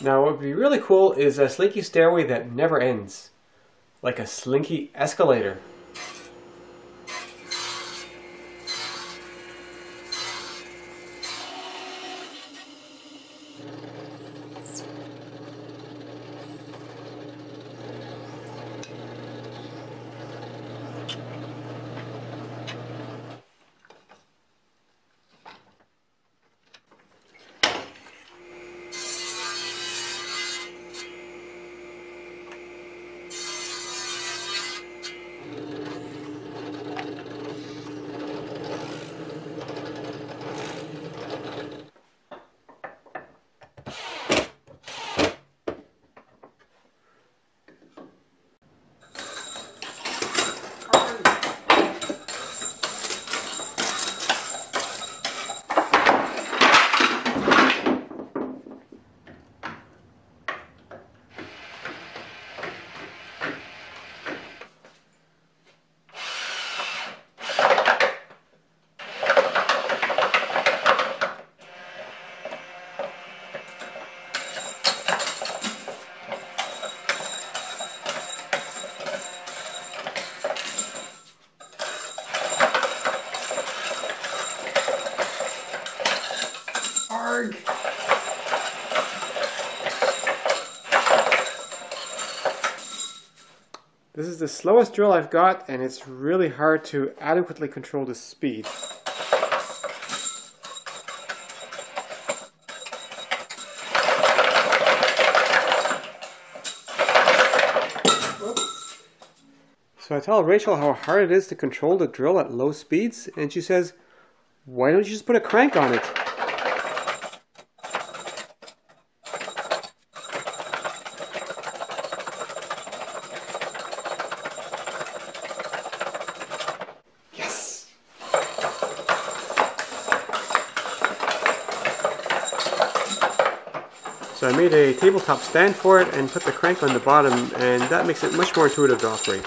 Now what would be really cool is a slinky stairway that never ends. Like a slinky escalator. This is the slowest drill I've got and it's really hard to adequately control the speed. So I tell Rachel how hard it is to control the drill at low speeds and she says, why don't you just put a crank on it? So I made a tabletop stand for it and put the crank on the bottom and that makes it much more intuitive to operate.